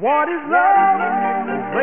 What is love?